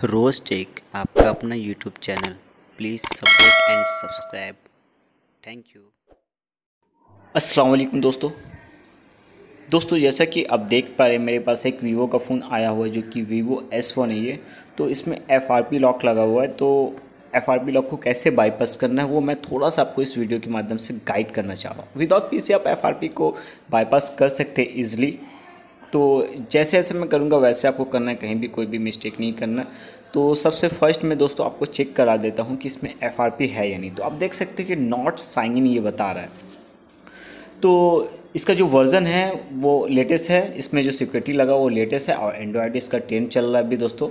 रोज take आपका अपना YouTube channel. Please support and subscribe thank you अस्सलाम वालेकुम दोस्तों। दोस्तों, जैसा कि आप देख पा रहे हैं, मेरे पास एक वीवो का फ़ोन आया हुआ है, जो कि वीवो एस वन है ये। तो इसमें एफ़ आर पी लॉक लगा हुआ है। तो एफ़ आर पी लॉक को कैसे बाईपास करना है, वो मैं थोड़ा सा आपको इस वीडियो के माध्यम से गाइड करना चाह रहा हूँ। विदाउट पी से आप एफ़ आर पी को बाईपास कर सकते हैं ईजिली तो जैसे जैसे मैं करूँगा, वैसे आपको करना है, कहीं भी कोई भी मिस्टेक नहीं करना। तो सबसे फ़र्स्ट मैं दोस्तों आपको चेक करा देता हूँ कि इसमें एफआरपी है या नहीं। तो आप देख सकते हैं कि नॉट साइन इन ये बता रहा है। तो इसका जो वर्ज़न है, वो लेटेस्ट है। इसमें जो सिक्योरिटी लगा, वो लेटेस्ट है और एंड्रॉयड इसका टेन चल रहा है अभी दोस्तों।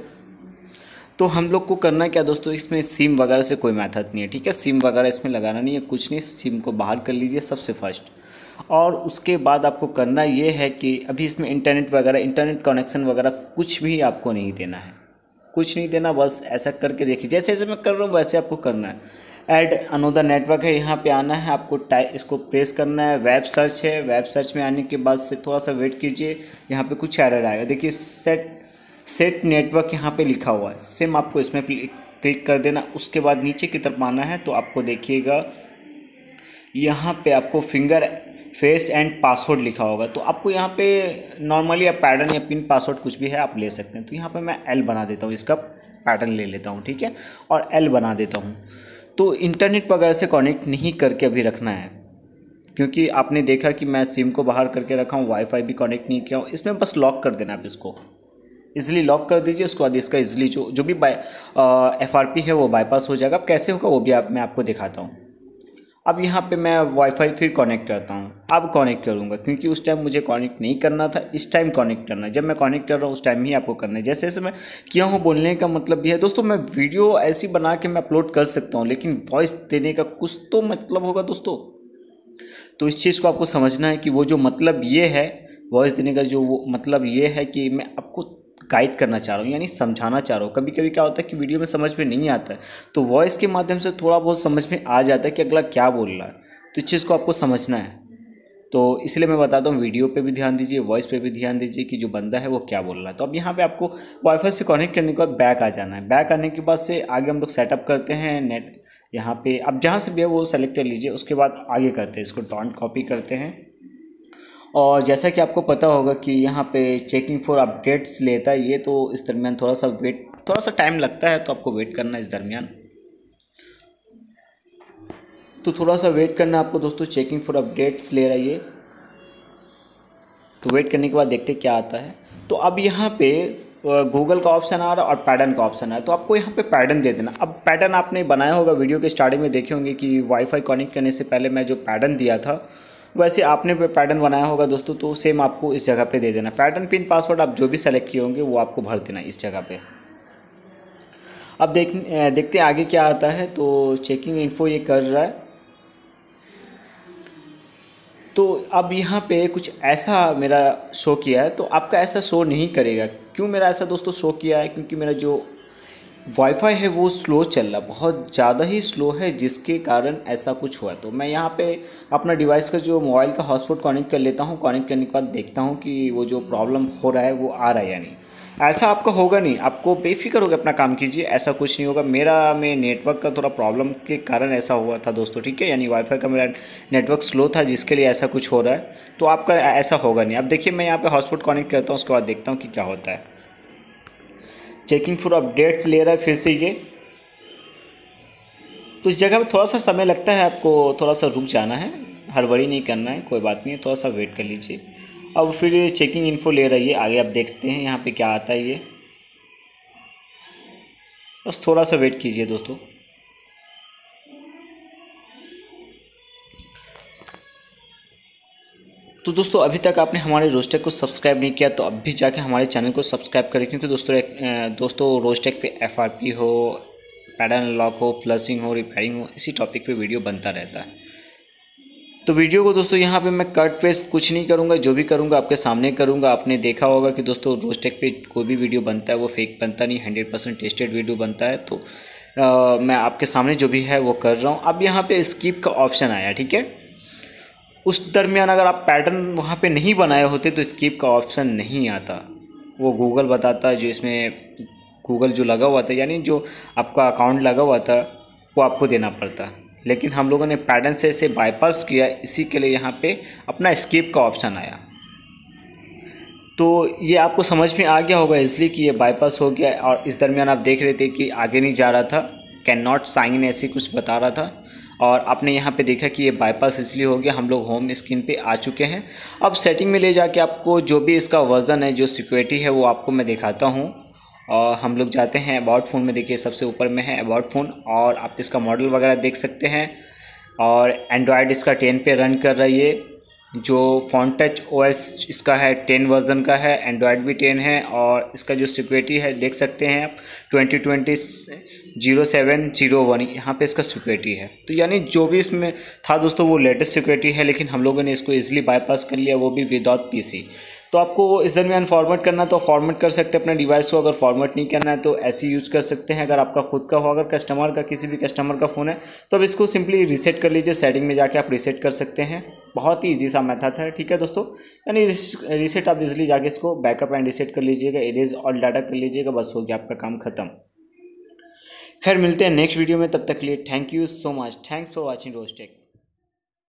तो हम लोग को करना क्या दोस्तों, इसमें सिम वगैरह से कोई मैथड नहीं है, ठीक है? सिम वगैरह इसमें लगाना नहीं है, कुछ नहीं। सिम को बाहर कर लीजिए सबसे फ़र्स्ट और उसके बाद आपको करना ये है कि अभी इसमें इंटरनेट वगैरह इंटरनेट कनेक्शन वगैरह कुछ भी आपको नहीं देना है। कुछ नहीं देना, बस ऐसा करके देखिए। जैसे जैसे मैं कर रहा हूँ, वैसे आपको करना है। ऐड अनोदर नेटवर्क है, यहाँ पे आना है, आपको टाइप इसको प्रेस करना है। वेब सर्च है वेब सर्च में आने के बाद से थोड़ा सा वेट कीजिए, यहाँ पे कुछ एरर आएगा। देखिए सेट सेट नेटवर्क यहाँ पे लिखा हुआ है। सेम आपको इसमें क्लिक कर देना। उसके बाद नीचे की तरफ़ आना है तो आपको देखिएगा, यहाँ पे आपको फिंगर फेस एंड पासवर्ड लिखा होगा तो आपको यहाँ पे नॉर्मली आप पैटर्न या पिन पासवर्ड कुछ भी है, आप ले सकते हैं। तो यहाँ पे मैं एल बना देता हूँ, इसका पैटर्न ले लेता हूँ, ठीक है? और एल बना देता हूँ। तो इंटरनेट वगैरह से कनेक्ट नहीं करके अभी रखना है, क्योंकि आपने देखा कि मैं सिम को बाहर करके रखा हूँ वाईफाई भी कनेक्ट नहीं किया हूँ। इसमें बस लॉक कर देना आप इसको। इजीली लॉक कर दीजिए, उसके बाद इसका इजीली जो जो भी एफ़ है, वो बाईपास हो जाएगा। कैसे होगा, वो भी आप, मैं आपको दिखाता हूँ। अब यहाँ पे मैं वाईफाई फिर कनेक्ट करता हूँ। अब कनेक्ट करूँगा, क्योंकि उस टाइम मुझे कनेक्ट नहीं करना था। इस टाइम कनेक्ट करना है। जब मैं कनेक्ट कर रहा हूँ, उस टाइम ही आपको करना है। जैसे जैसे मैं किया हूँ, बोलने का मतलब ये है। दोस्तों, मैं वीडियो ऐसी बना के मैं अपलोड कर सकता हूँ, लेकिन वॉइस देने का कुछ तो मतलब होगा दोस्तों। तो इस चीज़ को आपको समझना है कि वो जो मतलब ये है वॉइस देने का जो वो मतलब ये है कि मैं आपको गाइड करना चाह रहा हूँ, यानी समझाना चाह रहा हूँ। कभी कभी क्या होता है कि वीडियो में समझ में नहीं आता है तो वॉइस के माध्यम से थोड़ा बहुत समझ में आ जाता है कि अगला क्या बोल रहा है। तो इस चीज़ को आपको समझना है। तो इसलिए मैं बताता हूँ वीडियो पे भी ध्यान दीजिए वॉइस पे भी ध्यान दीजिए कि जो बंदा है वो क्या बोल रहा है। तो अब यहाँ पे आपको वाईफाई से कनेक्ट करने के बाद बैक आ जाना है। बैक आने के बाद से आगे हम लोग सेटअप करते हैं नेट यहाँ पे। अब जहाँ से भी है वो सेलेक्ट कर लीजिए, उसके बाद आगे करते हैं, इसको डॉन्ट कॉपी करते हैं। और जैसा कि आपको पता होगा कि यहाँ पे चेकिंग फॉर अपडेट्स लेता है ये तो इस दरमियान थोड़ा सा वेट थोड़ा सा टाइम लगता है तो आपको वेट करना इस दरमियान। तो थोड़ा सा वेट करना आपको दोस्तों चेकिंग फॉर अपडेट्स ले रहा है ये। तो वेट करने के बाद देखते क्या आता है। तो अब यहाँ पे गूगल का ऑप्शन आ रहा है और पैटर्न का ऑप्शन आ रहा है। तो आपको यहाँ पे पैटर्न दे देना। अब पैटर्न आपने बनाया होगा वीडियो के स्टार्टिंग में देखे होंगे कि वाईफाई कनेक्ट करने से पहले मैं जो पैटर्न दिया था वैसे आपने पैटर्न बनाया होगा दोस्तों तो सेम आपको इस जगह पे दे देना। पैटर्न पिन पासवर्ड आप जो भी सेलेक्ट किए होंगे, वो आपको भर देना इस जगह पे। अब देख देखते हैं आगे क्या आता है। तो चेकिंग इन्फो ये कर रहा है। तो अब यहाँ पे कुछ ऐसा मेरा शो किया है। तो आपका ऐसा शो नहीं करेगा। क्यों मेरा ऐसा दोस्तों शो किया है? क्योंकि मेरा जो वाईफाई है वो स्लो चल रहा, बहुत ज़्यादा ही स्लो है जिसके कारण ऐसा कुछ हुआ। तो मैं यहाँ पे अपना डिवाइस का जो मोबाइल का हॉटस्पॉट कनेक्ट कर लेता हूँ कनेक्ट करने के बाद देखता हूँ कि वो जो प्रॉब्लम हो रहा है वो आ रहा है या नहीं। ऐसा आपका होगा नहीं, आपको बेफिक्र होकर अपना काम कीजिए, ऐसा कुछ नहीं होगा। मेरा, में नेटवर्क का थोड़ा प्रॉब्लम के कारण ऐसा हुआ था दोस्तों, ठीक है? यानी वाईफाई का मेरा नेटवर्क स्लो था, जिसके लिए ऐसा कुछ हो रहा है। तो आपका ऐसा होगा नहीं। अब देखिए, मैं यहाँ पे हॉटस्पॉट कनेक्ट करता हूँ, उसके बाद देखता हूँ कि क्या होता है। चेकिंग फॉर अपडेट्स ले रहा है फिर से ये। तो इस जगह पर थोड़ा सा समय लगता है आपको, थोड़ा सा रुक जाना है, हड़बड़ी नहीं करना है, कोई बात नहीं है, थोड़ा सा वेट कर लीजिए। अब फिर चेकिंग इन्फो ले रही है आगे आप देखते हैं, यहाँ पे क्या आता है ये। बस थोड़ा सा वेट कीजिए दोस्तों। तो दोस्तों अभी तक आपने हमारे रोस्टेक को सब्सक्राइब नहीं किया तो अब भी जाके हमारे चैनल को सब्सक्राइब करें क्योंकि दोस्तों एक दोस्तों रोस्टेक पे एफआरपी हो पैडन लॉक हो फ्लसिंग हो रिपेयरिंग हो इसी टॉपिक पे वीडियो बनता रहता है। तो वीडियो को दोस्तों यहाँ पे मैं कट पे कुछ नहीं करूँगा जो भी करूँगा आपके सामने करूँगा। आपने देखा होगा कि दोस्तों रोस्टेक पे कोई भी वीडियो बनता है वो फेक बनता नहीं हंड्रेड परसेंट टेस्टेड वीडियो बनता है। तो आ, मैं आपके सामने जो भी है वो कर रहा हूँ। अब यहाँ पे स्कीप का ऑप्शन आया ठीक है? उस दरमियान अगर आप पैटर्न वहाँ पे नहीं बनाए होते तो स्कीप का ऑप्शन नहीं आता। वो गूगल बताता, जो इसमें गूगल जो लगा हुआ था, यानी जो आपका अकाउंट लगा हुआ था, वो आपको देना पड़ता। लेकिन हम लोगों ने पैटर्न से इसे बाईपास किया, इसी के लिए यहाँ पे अपना स्किप का ऑप्शन आया। तो ये आपको समझ में आ गया होगा, इसलिए कि ये बाईपास हो गया, और इस दरमियान आप देख रहे थे कि आगे नहीं जा रहा था कैन नॉट साइन ऐसे कुछ बता रहा था। और आपने यहाँ पे देखा कि ये बाईपास इसलिए हो गया, हम लोग होम स्क्रीन पे आ चुके हैं। अब सेटिंग में ले जाके आपको जो भी इसका वर्ज़न है, जो सिक्योरिटी है, वो आपको मैं दिखाता हूँ। और हम लोग जाते हैं अबाउट फ़ोन में, देखिए सबसे ऊपर में है अबाउट फ़ोन और आप इसका मॉडल वगैरह देख सकते हैं। और एंड्रॉयड इसका टेन पे रन कर रही है जो फ़ोन टच ओ इसका है टेन वर्जन का है एंड्रॉयड भी टेन है और इसका जो सिक्योरिटी है, देख सकते हैं आप twenty twenty zero seven zero one यहाँ पर इसका सिक्योरिटी है। तो यानी जो भी इसमें था दोस्तों वो लेटेस्ट सिक्योरिटी है, लेकिन हम लोगों ने इसको ईजिली बाईपास कर लिया, वो भी विदाउट पीसी तो आपको इस दरमियान फॉर्मेट करना है तो फॉर्मेट कर सकते हैं अपने डिवाइस को, अगर फॉर्मेट नहीं करना है तो ऐसे ही यूज़ कर सकते हैं। अगर आपका खुद का हो, अगर कस्टमर का, किसी भी कस्टमर का फ़ोन है तो अब इसको सिंपली रीसेट कर लीजिए। सेटिंग में जाके आप रीसेट कर सकते हैं। बहुत ही ईजी सा मेथड है, ठीक है दोस्तों? यानी रीसेट आप इजिली जाके इसको बैकअप एंड रीसेट कर लीजिएगा। एरेज और डाटा कर लीजिएगा, बस हो गया आपका काम खत्म। खैर, मिलते हैं नेक्स्ट वीडियो में, तब तक लिए thank you so much thanks for watching Rostec